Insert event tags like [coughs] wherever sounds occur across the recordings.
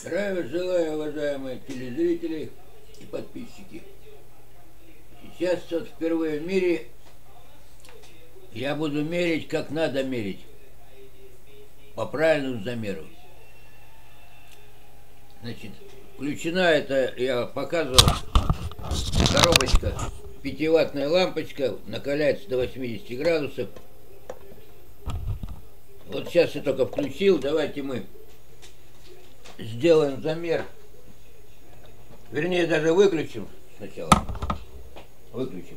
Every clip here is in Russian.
Здравия желаю, уважаемые телезрители и подписчики. Сейчас вот впервые в мире я буду мерить, как надо мерить. По правильному замеру. Значит, включена это, я показывал, коробочка, пятиваттная лампочка, накаляется до 80 градусов. Вот сейчас я только включил, давайте мы сделаем замер. Вернее, даже выключим сначала. Выключим.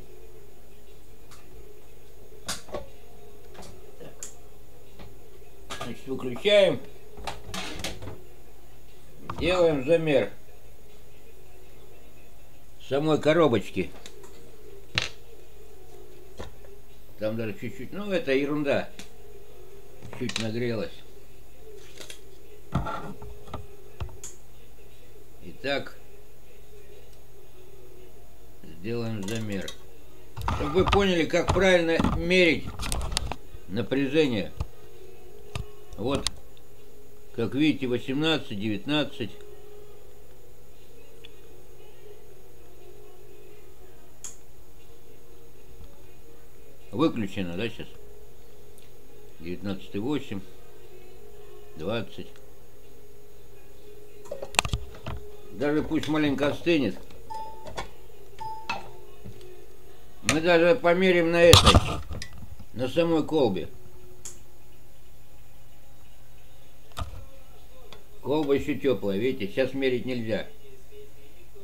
Значит, выключаем. Делаем замер самой коробочки. Там даже чуть-чуть, ну это ерунда. Чуть нагрелась. Итак, сделаем замер. Чтобы вы поняли, как правильно мерить напряжение. Вот, как видите, 18, 19. Выключено, да, сейчас? 19,8, 20. Даже пусть маленько остынет. Мы даже померим на этой, на самой колбе. Колба еще теплая, видите, сейчас мерить нельзя.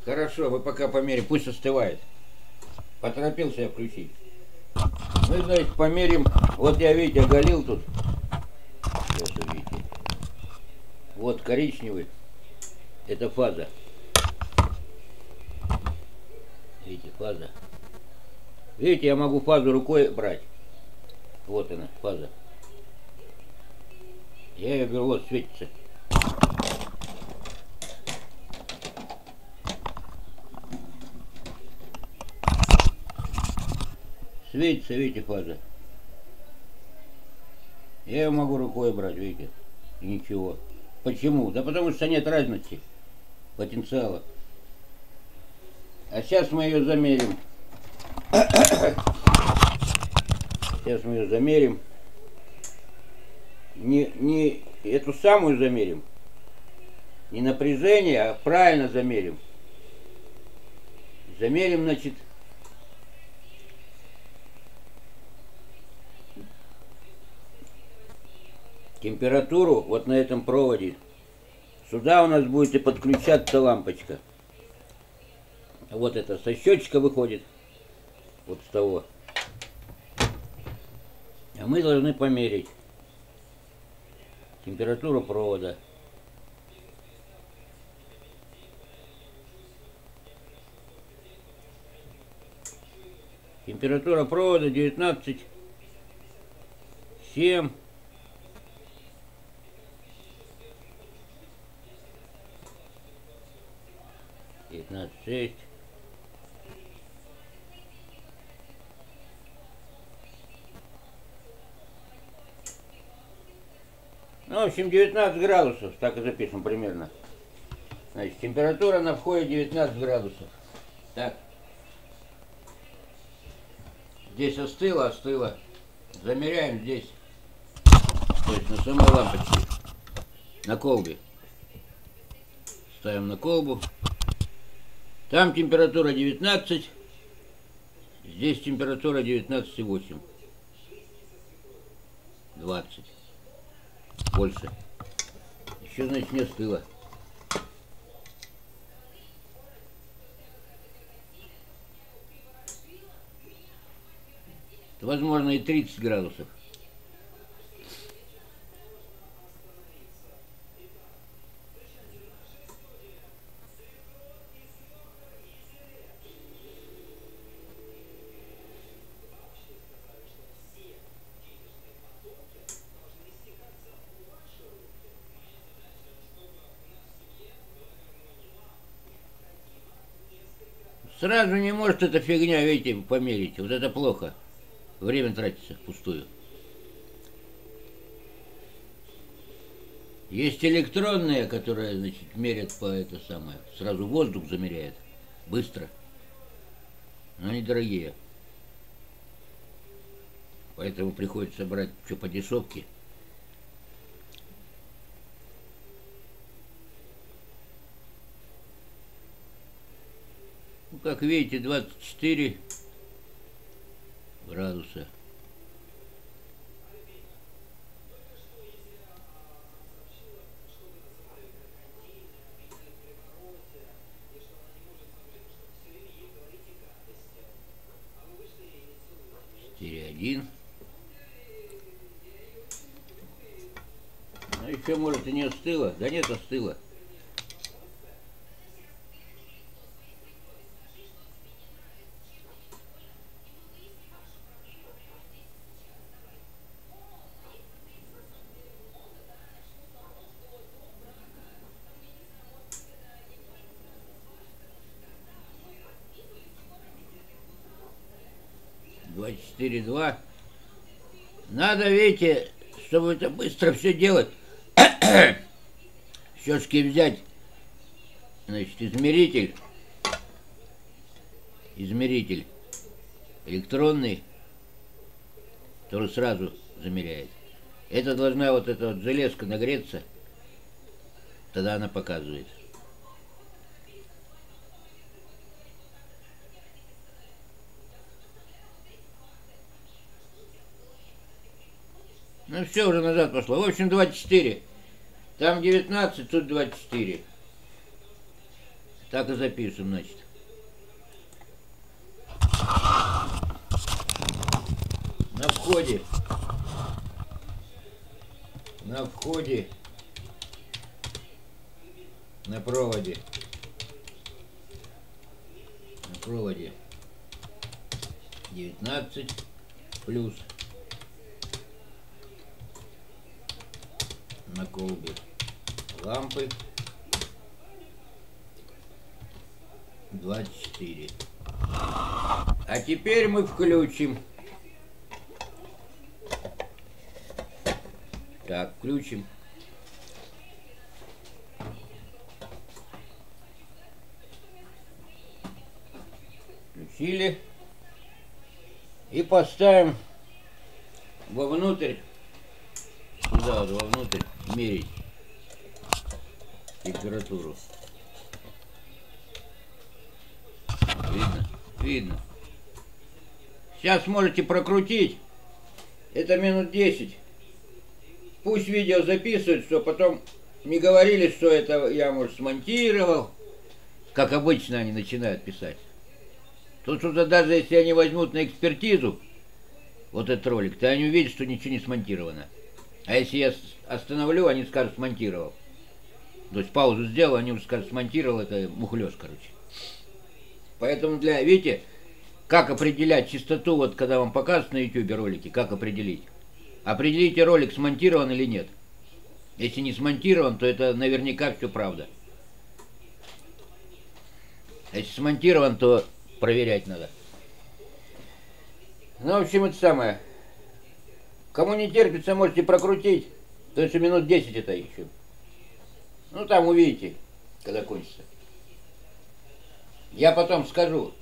Хорошо, вы пока померим, пусть остывает. Поторопился я включить. Мы, значит, померим, вот я, видите, оголил тут. Сейчас видите. Вот коричневый. Это фаза. Видите, фаза. Видите, я могу фазу рукой брать. Вот она, фаза. Я ее беру, вот светится. Светится, видите, фаза. Я ее могу рукой брать, видите. Ничего. Почему? Да потому что нет разности потенциала. А сейчас мы ее замерим. Сейчас мы ее замерим. Не, не эту самую замерим. Не напряжение, а правильно замерим. Замерим, значит, температуру вот на этом проводе. Сюда у нас будет и подключаться лампочка. Вот это со счетчика выходит. Вот с того. А мы должны померить температуру провода. Температура провода 19 7 19 6 Ну, в общем, 19 градусов, так и запишем примерно. Значит, температура на входе 19 градусов. Так. Здесь остыло, остыло. Замеряем здесь. То есть на самой лампочке. На колбе. Ставим на колбу. Там температура 19. Здесь температура 19,8. 20 больше. Еще, значит, не остыло. Возможно, и 30 градусов. Сразу не может эта фигня, видите, померить. Вот это плохо. Время тратится впустую. Есть электронные, которые, значит, мерят по это самое. Сразу воздух замеряет. Быстро. Но они дорогие. Поэтому приходится брать что по дешевке. Как видите, 24 градуса. Один. Ну еще может и не остыло. Да нет, остыло. Двадцать четыре два. Надо, видите, чтобы это быстро все делать, [coughs] все-таки взять, значит, измеритель, измеритель электронный, который сразу замеряет. Это должна вот эта вот железка нагреться, тогда она показывает. Ну все, уже назад пошло. В общем, 24. Там 19, тут 24. Так и запишем, значит. На входе. На входе. На проводе. На проводе. 19 плюс на колбе лампы 24. А теперь мы включим. Так, включим. Включили. И поставим вовнутрь, вот вовнутрь мерить температуру. Видно? Видно. Сейчас можете прокрутить. Это минут 10. Пусть видео записывают, что потом не говорили, что это я, может, смонтировал. Как обычно они начинают писать. Тут что-то даже если они возьмут на экспертизу вот этот ролик, то они увидят, что ничего не смонтировано. А если я остановлю, они скажут смонтировал. То есть паузу сделал, они скажут смонтировал, это мухлёж, короче. Поэтому для, видите, как определять частоту, вот когда вам показывают на YouTube ролики, как определить? Определите ролик, смонтирован или нет. Если не смонтирован, то это наверняка все правда. Если смонтирован, то проверять надо. Ну, в общем, это самое. Кому не терпится, можете прокрутить. То есть минут 10 это еще. Ну, там увидите, когда кончится. Я потом скажу.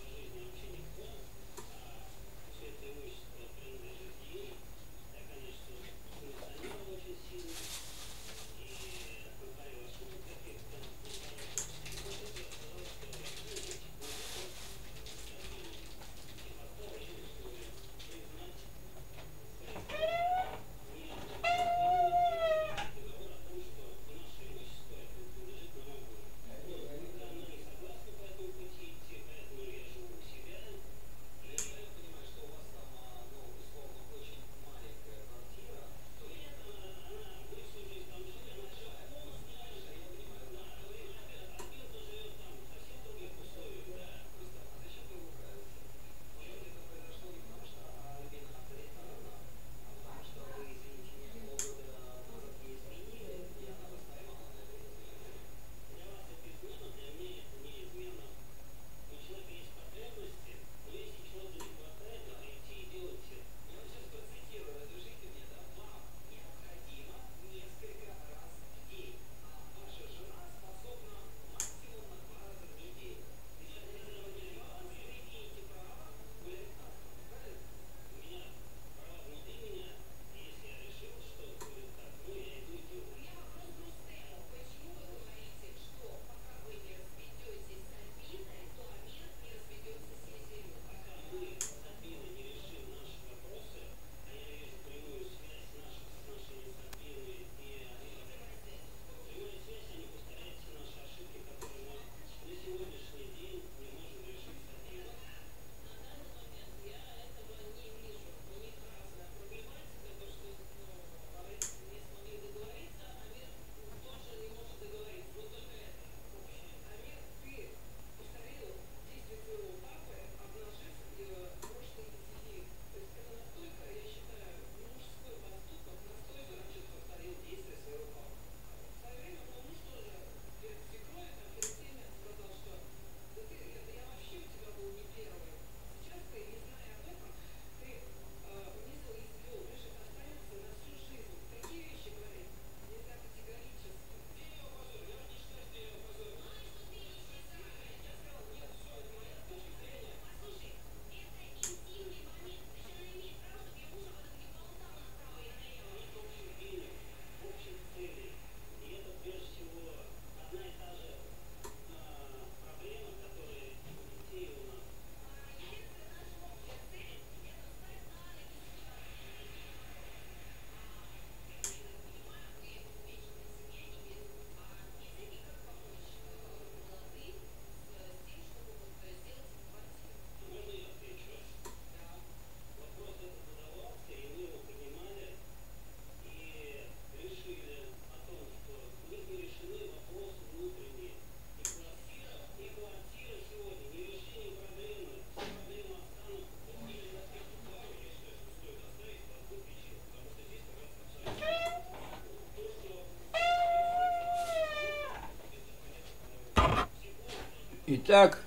Итак,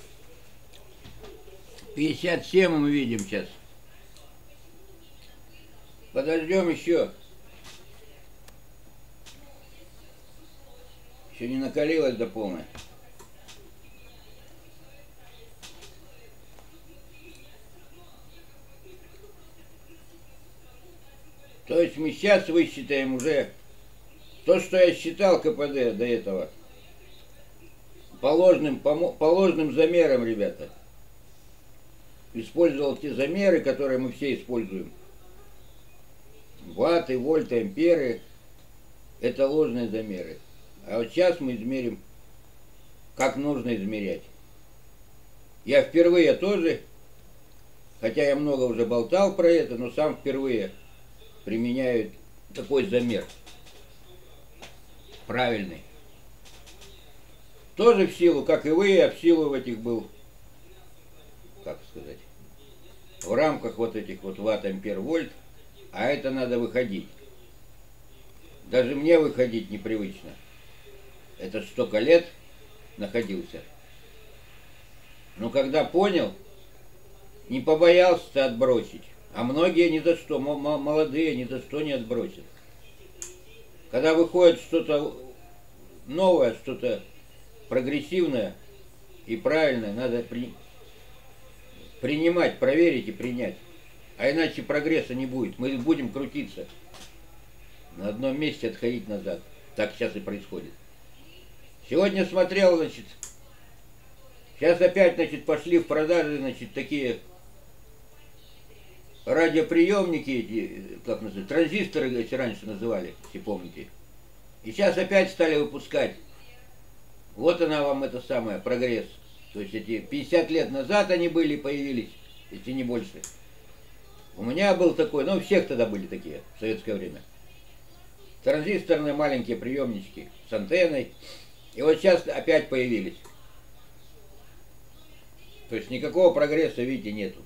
57 мы видим сейчас. Подождем еще. Еще не накалилось до полной. То есть мы сейчас высчитаем уже то, что я считал КПД до этого. По ложным, по, по ложным замерам, ребята. Использовал те замеры, которые мы все используем. Ваты, вольты, амперы. Это ложные замеры. А вот сейчас мы измерим, как нужно измерять. Я впервые тоже, хотя я много уже болтал про это, но сам впервые применяю такой замер. Правильный. Тоже в силу, как и вы, я в силу в этих был, как сказать, в рамках вот этих вот ватт, ампер, вольт, а это надо выходить. Даже мне выходить непривычно это столько лет находился. Но когда понял, не побоялся отбросить. А многие ни за что, молодые ни за что не отбросят. Когда выходит что-то новое, что-то прогрессивное и правильное, надо при... принимать, проверить и принять. А иначе прогресса не будет. Мы будем крутиться. На одном месте отходить назад. Так сейчас и происходит. Сегодня смотрел, значит, сейчас опять, значит, пошли в продажи, значит, такие радиоприемники, эти, как называют, транзисторы, эти раньше называли, если помните. И сейчас опять стали выпускать. Вот она вам это самое, прогресс. То есть эти 50 лет назад они были, появились, если не больше. У меня был такой, ну, всех тогда были такие в советское время. Транзисторные маленькие приемнички с антенной. И вот сейчас опять появились. То есть никакого прогресса, видите, нету.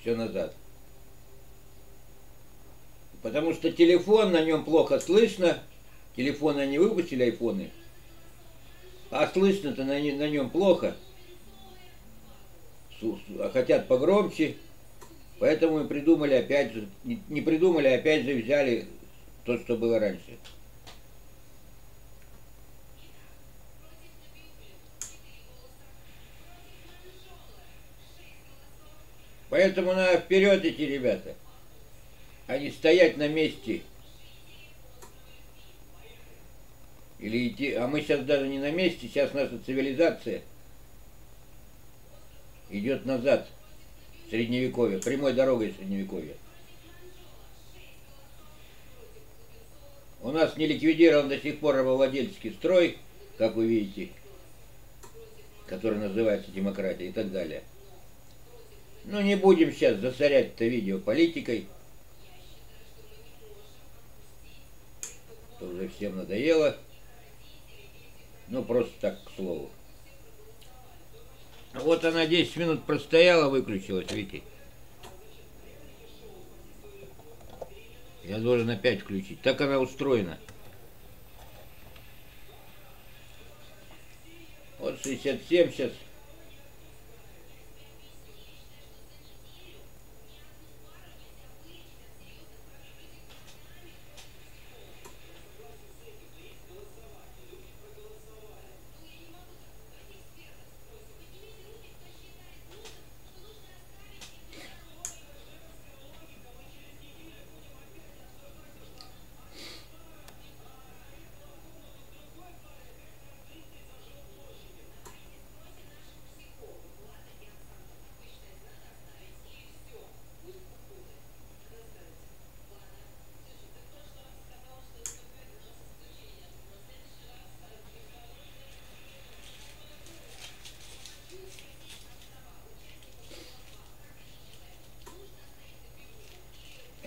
Все назад. Потому что телефон, на нем плохо слышно. Телефоны они выпустили, айфоны. А слышно-то на, на нем плохо. А хотят погромче. Поэтому мы придумали опять не придумали, а опять же взяли то, что было раньше. Поэтому надо вперед идти, ребята, а не стоять на месте. Или идти, а мы сейчас даже не на месте, сейчас наша цивилизация идет назад, средневековье, прямой дорогой средневековья. У нас не ликвидирован до сих пор рабовладельческий строй, как вы видите, который называется демократия и так далее. Ну, не будем сейчас засорять это видео политикой. Это уже всем надоело. Ну, просто так, к слову. Вот она 10 минут простояла, выключилась, видите. Я должен опять включить. Так она устроена. Вот 67 сейчас.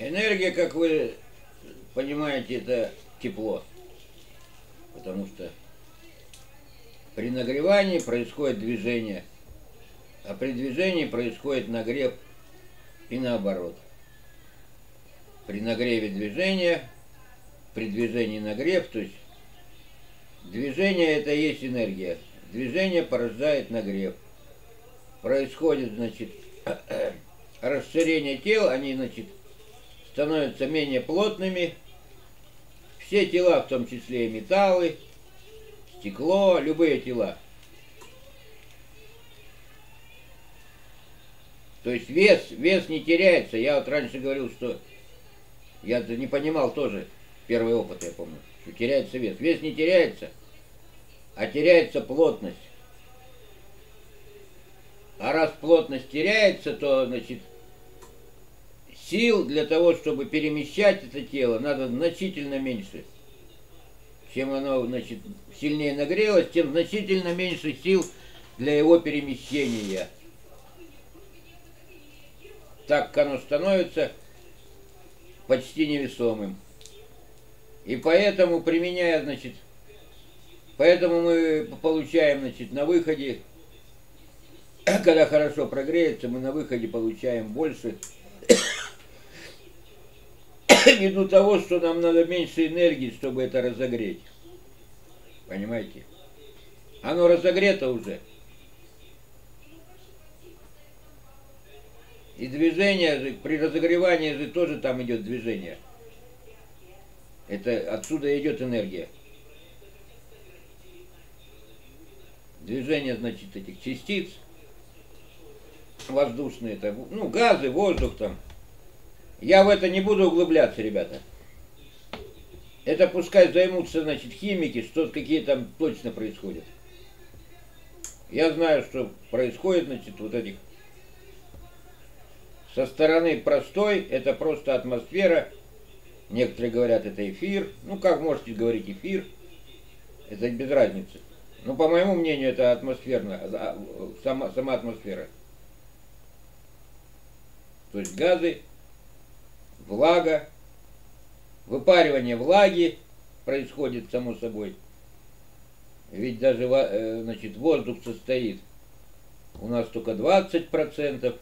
Энергия, как вы понимаете, это тепло. Потому что при нагревании происходит движение, а при движении происходит нагрев и наоборот. При нагреве движение, при движении нагрев, то есть движение это есть энергия. движение порождает нагрев. Происходит, значит, [clears throat] расширение тел, они, значит, становятся менее плотными. Все тела, в том числе и металлы, стекло, любые тела. То есть вес, вес не теряется. Я вот раньше говорил, что я не понимал тоже, первый опыт я помню, что теряется вес. Вес не теряется, а теряется плотность. А раз плотность теряется, то, значит, сил для того, чтобы перемещать это тело, надо значительно меньше. Чем оно, значит, сильнее нагрелось, тем значительно меньше сил для его перемещения. Так оно становится почти невесомым. И поэтому, применяя, значит, поэтому мы получаем, значит, на выходе, [coughs] когда хорошо прогреется, мы на выходе получаем больше [coughs] ввиду того, что нам надо меньше энергии, чтобы это разогреть. Понимаете? Оно разогрето уже. И движение, при разогревании же тоже там идет движение. Это отсюда идет энергия. Движение, значит, этих частиц воздушные, это, ну, газы, воздух там, я в это не буду углубляться, ребята. Это пускай займутся, значит, химики, что какие там точно происходят. Я знаю, что происходит, значит, вот этих со стороны простой, это просто атмосфера. Некоторые говорят, это эфир. Ну, как можете говорить эфир? Это без разницы. Ну, по моему мнению, это атмосферная, а, сама, сама атмосфера. То есть газы влага, выпаривание влаги происходит само собой. Ведь даже э, значит, воздух состоит у нас только 20%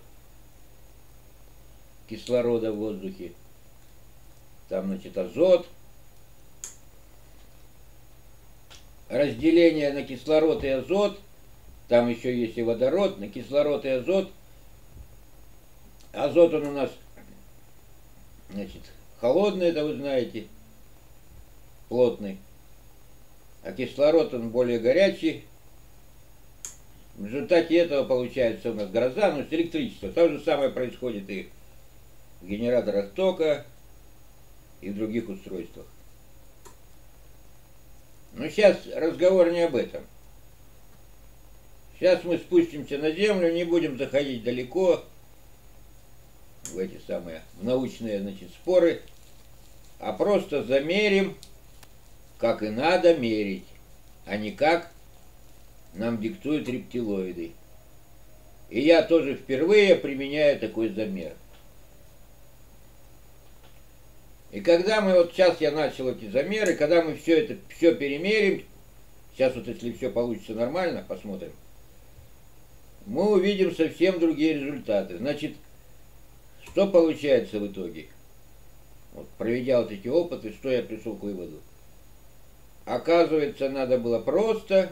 кислорода в воздухе. Там, значит, азот. Разделение на кислород и азот. Там еще есть и водород, на кислород и азот. Азот он у нас Значит, холодный, это вы знаете, плотный. А кислород, он более горячий. В результате этого получается у нас гроза, но с электричеством. То же самое происходит и в генераторах тока, и в других устройствах. Но сейчас разговор не об этом. Сейчас мы спустимся на землю, не будем заходить далеко в эти самые научные значит, споры, а просто замерим, как и надо мерить, а не как нам диктуют рептилоиды. И я тоже впервые применяю такой замер. И когда мы, вот сейчас я начал эти замеры, когда мы все это, все перемерим, сейчас вот если все получится нормально, посмотрим, мы увидим совсем другие результаты. Значит, что получается в итоге? Вот, проведя вот эти опыты, что я пришел к выводу? Оказывается, надо было просто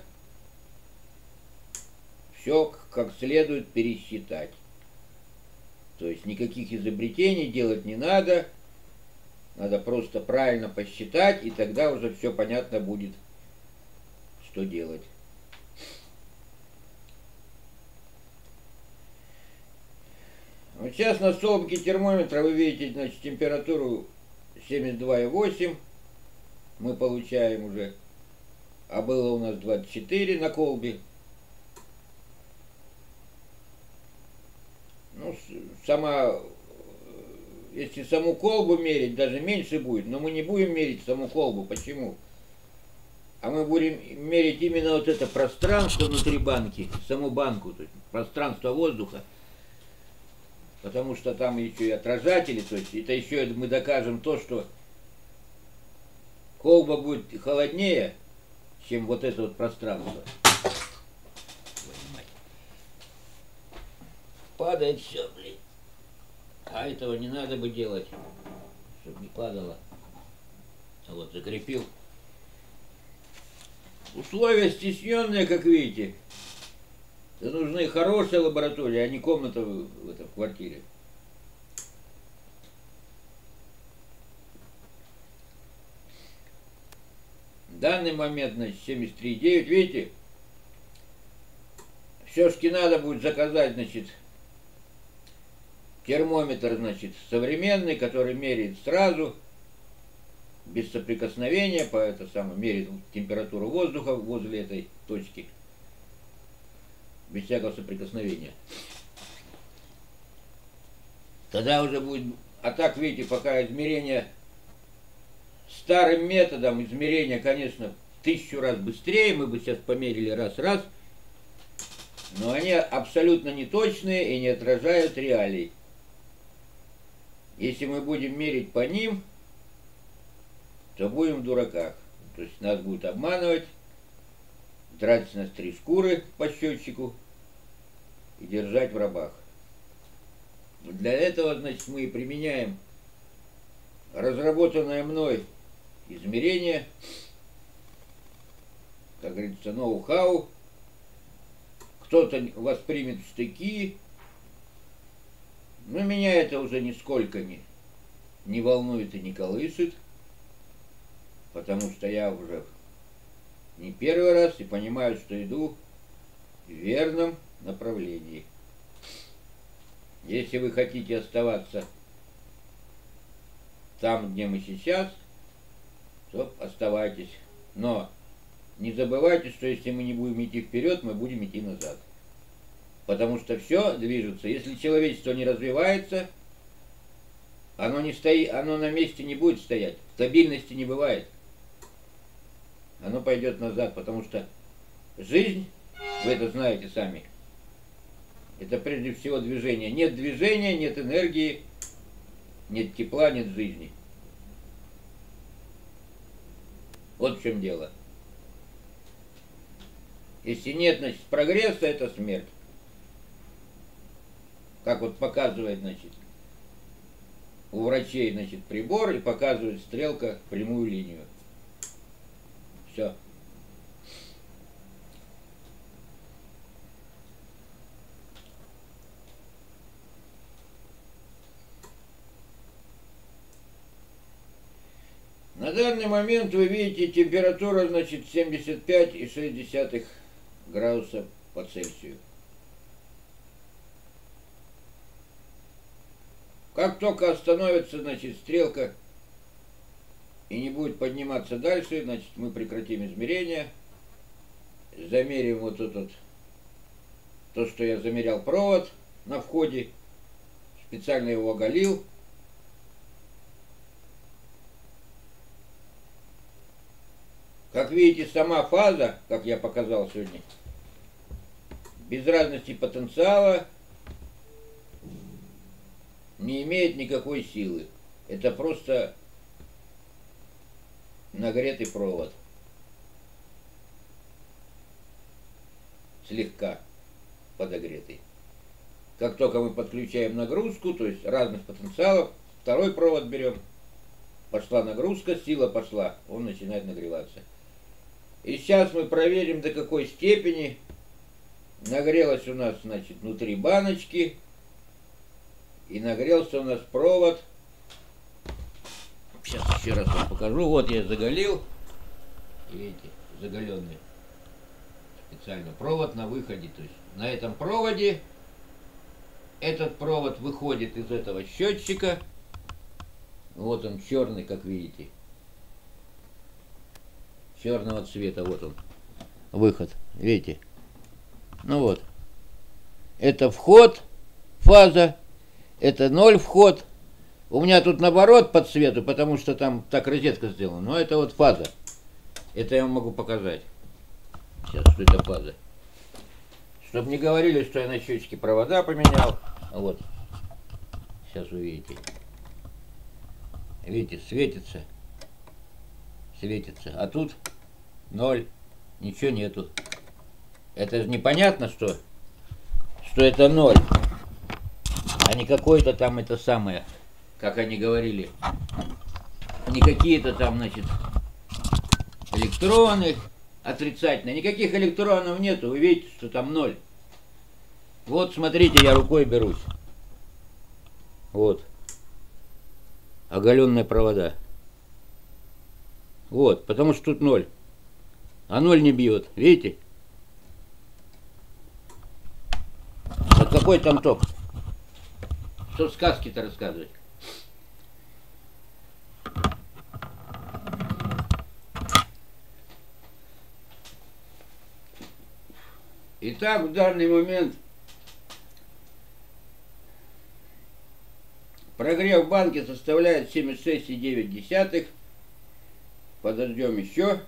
все как следует пересчитать. То есть никаких изобретений делать не надо. Надо просто правильно посчитать, и тогда уже все понятно будет, что делать. Вот сейчас на столбике термометра вы видите, значит, температуру 72,8 мы получаем уже, а было у нас 24 на колбе. Ну, сама, если саму колбу мерить, даже меньше будет, но мы не будем мерить саму колбу. Почему? А мы будем мерить именно вот это пространство внутри банки, саму банку, то есть пространство воздуха потому что там еще и отражатели, то есть это еще мы докажем то, что колба будет холоднее, чем вот это вот пространство. Падает все, блин. А этого не надо бы делать, чтобы не падало. А вот закрепил. Условия стесненные, как видите. Нужны хорошие лаборатории, а не комната в, в, этом, в квартире. данный момент, значит, 73,9, видите, все-таки надо будет заказать, значит, термометр, значит, современный, который меряет сразу, без соприкосновения, по это самое, меряет температуру воздуха возле этой точки, без всякого соприкосновения. Тогда уже будет, а так, видите, пока измерение старым методом измерения, конечно, тысячу раз быстрее, мы бы сейчас померили раз-раз, но они абсолютно неточные и не отражают реалий. Если мы будем мерить по ним, то будем в дураках. То есть нас будут обманывать, драть нас три шкуры по счетчику и держать в рабах. Для этого, значит, мы и применяем разработанное мной измерения, как говорится, ноу-хау. Кто-то воспримет штыки, но меня это уже нисколько не, не волнует и не колышет, потому что я уже не первый раз и понимаю, что иду в верном направлении. Если вы хотите оставаться там, где мы сейчас, то оставайтесь. Но не забывайте, что если мы не будем идти вперед, мы будем идти назад. Потому что все движется. Если человечество не развивается, оно, не стоит, оно на месте не будет стоять. Стабильности не бывает. Оно пойдет назад, потому что жизнь, вы это знаете сами, это прежде всего движение. Нет движения, нет энергии, нет тепла, нет жизни. Вот в чем дело. Если нет, значит, прогресса, это смерть. Как вот показывает, значит, у врачей, значит, прибор и показывает стрелка прямую линию. Все. На данный момент вы видите температура, значит, 75,6 градуса по Цельсию. Как только остановится, значит, стрелка и не будет подниматься дальше, значит, мы прекратим измерение, замерим вот этот, то, что я замерял провод на входе, специально его оголил, Как видите, сама фаза, как я показал сегодня, без разности потенциала не имеет никакой силы. Это просто нагретый провод. Слегка подогретый. Как только мы подключаем нагрузку, то есть разных потенциалов, второй провод берем, пошла нагрузка, сила пошла, он начинает нагреваться. И сейчас мы проверим, до какой степени нагрелась у нас, значит, внутри баночки. И нагрелся у нас провод. Сейчас еще раз вам покажу. Вот я заголил. Видите, заголенный специально провод на выходе. То есть на этом проводе этот провод выходит из этого счетчика. Вот он черный, как видите черного цвета. Вот он, выход. Видите? Ну вот. Это вход, фаза. Это ноль вход. У меня тут наоборот по цвету, потому что там так розетка сделана. Но это вот фаза. Это я вам могу показать. Сейчас, что это фаза. Чтобы не говорили, что я на счетчике провода поменял. Вот. Сейчас увидите. Видите, светится. Светится. А тут ноль, ничего нету. Это же непонятно, что, что это ноль, а не какой-то там это самое, как они говорили, не какие-то там, значит, электроны, отрицательная. Никаких электронов нету, вы видите, что там ноль. Вот, смотрите, я рукой берусь. Вот. Оголенные провода. Вот, потому что тут ноль. А ноль не бьет, видите? А какой там ток? Что сказки-то рассказывать? Итак, в данный момент прогрев банки составляет 76,9. Подождем еще.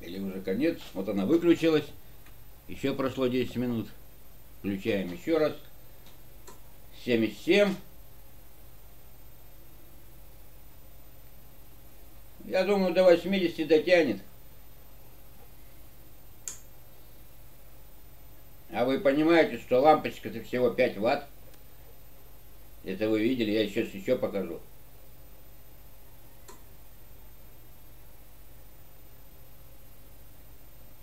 Или уже конец. Вот она выключилась. Еще прошло 10 минут. Включаем еще раз. 77. Я думаю, до 80 дотянет. А вы понимаете, что лампочка-то всего 5 ватт? Это вы видели, я сейчас еще покажу.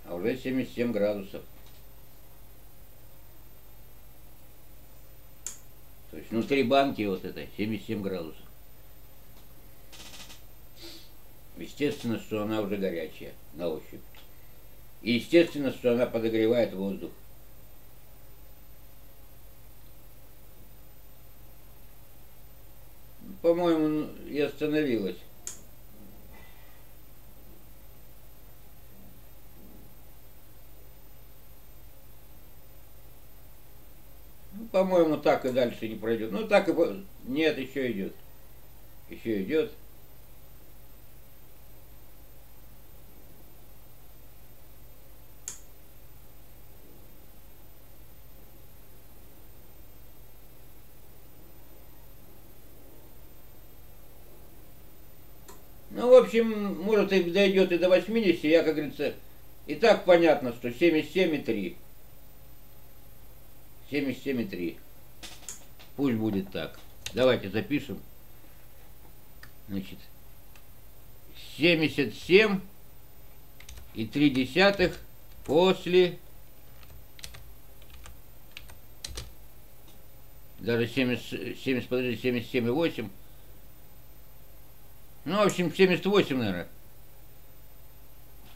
А уже 77 градусов. То есть внутри банки вот это 77 градусов. Естественно, что она уже горячая на ощупь. И естественно, что она подогревает воздух. По-моему, и остановилась. Ну, по-моему, так и дальше не пройдет. Ну, так и... Нет, еще идет. Еще идет. Ну, в общем, может и дойдет и до 80, я, как говорится, и так понятно, что 77,3. 77,3. Пусть будет так. Давайте запишем. Значит, 77 и 3 десятых после даже 70, 70 подожди, 77,8 ну, в общем, 78, наверное.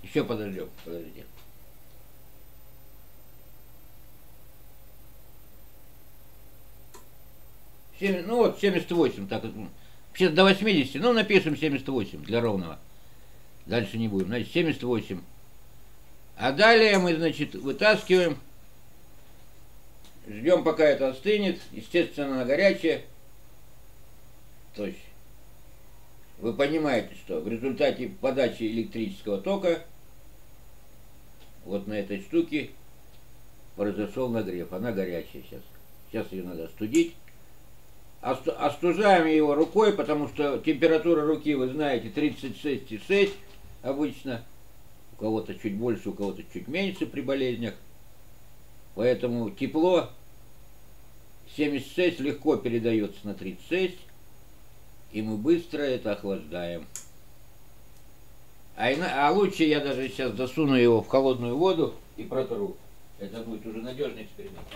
Еще подождем, подождите. ну вот, 78, так, вообще до 80, ну напишем 78 для ровного. Дальше не будем, значит 78. А далее мы, значит, вытаскиваем, ждем пока это остынет, естественно, на горячее. То есть вы понимаете, что в результате подачи электрического тока вот на этой штуке произошел нагрев. Она горячая сейчас. Сейчас ее надо остудить. Остужаем его рукой, потому что температура руки, вы знаете, 36,6 обычно. У кого-то чуть больше, у кого-то чуть меньше при болезнях. Поэтому тепло 76 легко передается на 36 и мы быстро это охлаждаем. А, а лучше я даже сейчас засуну его в холодную воду и протру. Это будет уже надежный эксперимент.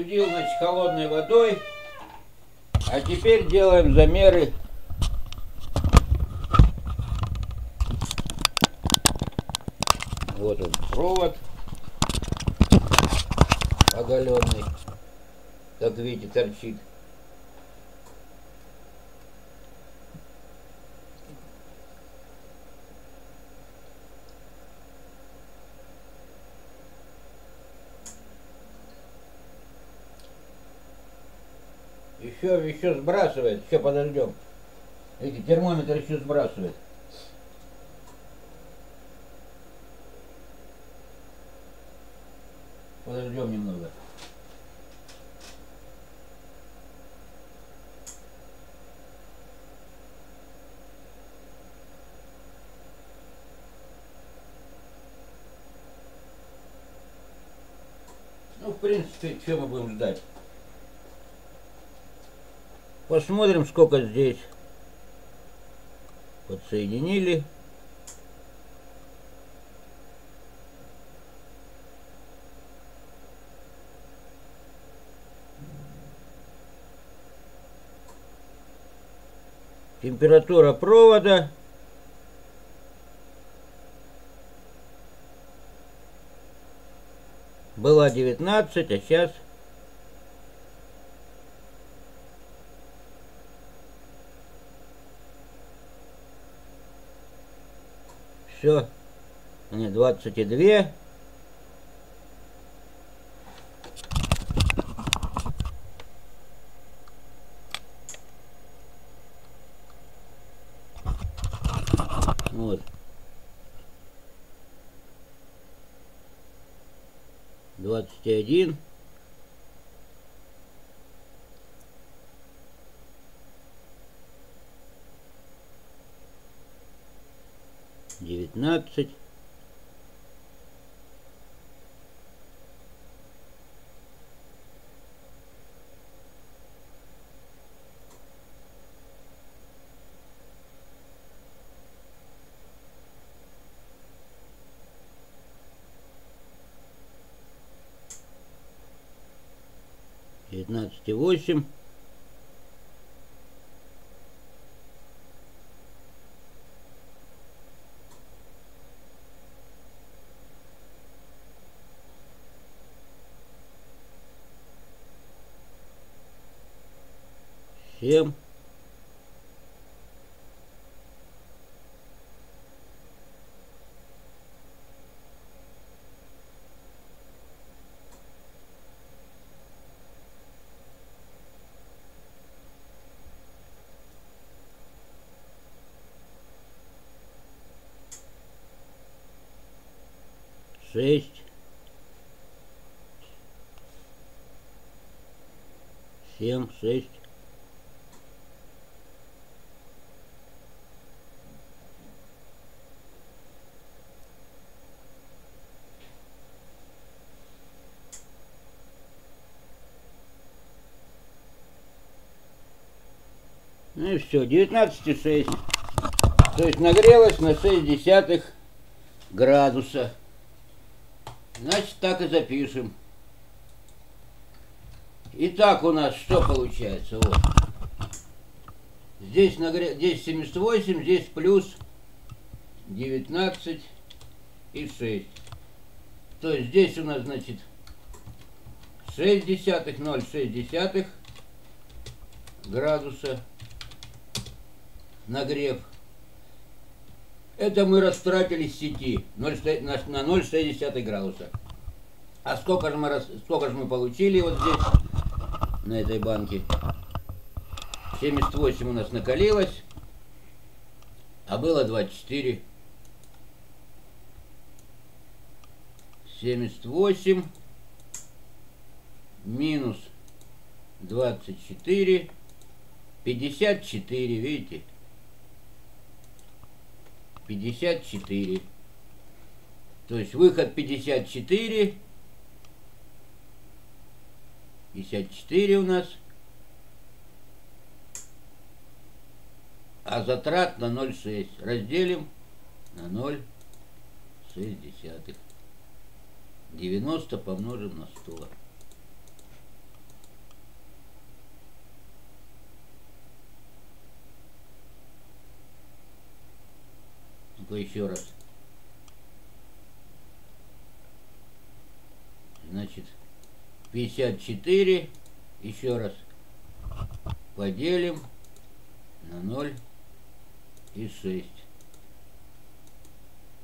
остудил, значит, холодной водой. А теперь делаем замеры. Вот он провод оголенный. Как видите, торчит. все еще сбрасывает. Все, подождем. Эти термометр еще сбрасывает. Подождем немного. Ну, в принципе, чего мы будем ждать? Посмотрим, сколько здесь подсоединили. Температура провода была 19, а сейчас все, не 22. Вот. Двадцать один. Девятнадцать. девятнадцать и восемь. Семь. Шесть, семь, шесть. Ну и все, 19,6. То есть нагрелось на 6 десятых градуса. Значит, так и запишем. Итак, у нас что получается? Вот. Здесь, нагре... здесь 78, здесь плюс 19 и 6. То есть здесь у нас, значит, 6 десятых, 0,6 десятых градуса нагрев. Это мы растратили с сети 0, на 0,6 градуса. А сколько же, мы, сколько же мы получили вот здесь, на этой банке? 78 у нас накалилось, а было 24. 78 минус 24, 54, видите? 54. То есть выход 54. 54 у нас. А затрат на 0,6. Разделим на 0,6. 90 помножим на 100. Ну еще раз. Значит, 54, еще раз, поделим на 0 и 6.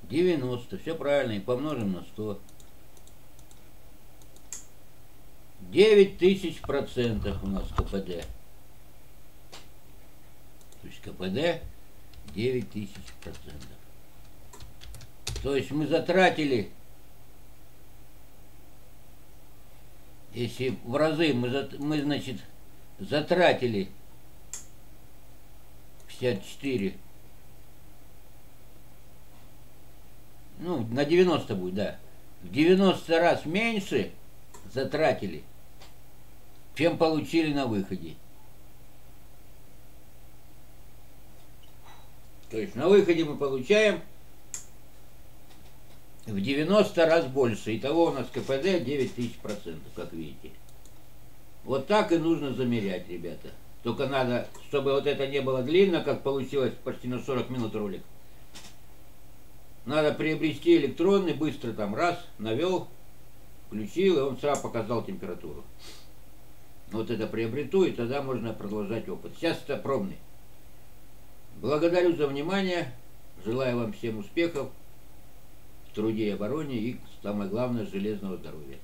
90, все правильно, и помножим на 100. 9 тысяч процентов у нас КПД. То есть КПД 9 тысяч процентов. То есть мы затратили. Если в разы мы, мы значит, затратили 54, ну, на 90 будет, да, в 90 раз меньше затратили, чем получили на выходе. То есть на выходе мы получаем в 90 раз больше. Итого у нас КПД 9000%, как видите. Вот так и нужно замерять, ребята. Только надо, чтобы вот это не было длинно, как получилось почти на 40 минут ролик. Надо приобрести электронный, быстро там раз, навел, включил, и он сразу показал температуру. Вот это приобрету, и тогда можно продолжать опыт. Сейчас это пробный. Благодарю за внимание. Желаю вам всем успехов труде и обороне и, самое главное, железного здоровья.